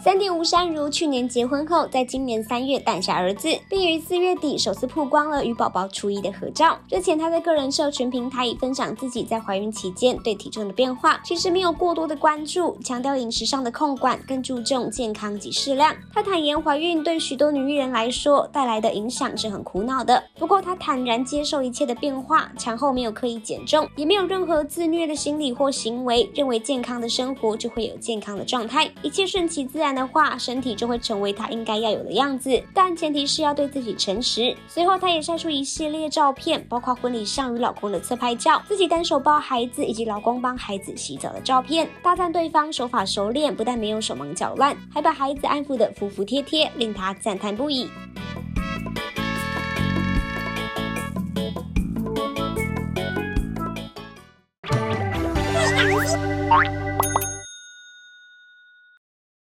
三弟吴珊如去年结婚后，在今年三月诞下儿子，并于四月底首次曝光了与宝宝初一的合照。日前，她在个人社群平台已分享自己在怀孕期间对体重的变化，其实没有过多的关注，强调饮食上的控管，更注重健康及适量。她坦言，怀孕对许多女艺人来说带来的影响是很苦恼的。不过，她坦然接受一切的变化，产后没有刻意减重，也没有任何自虐的心理或行为，认为健康的生活就会有健康的状态，一切顺其自然的话，身体就会成为他应该要有的样子。但前提是要对自己诚实。随后，他也晒出一系列照片，包括婚礼上与老公的侧拍照，自己单手抱孩子，以及老公帮孩子洗澡的照片，大赞对方手法熟练，不但没有手忙脚乱，还把孩子安抚得服服帖帖，令他赞叹不已。